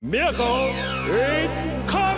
Miracle, it's coming!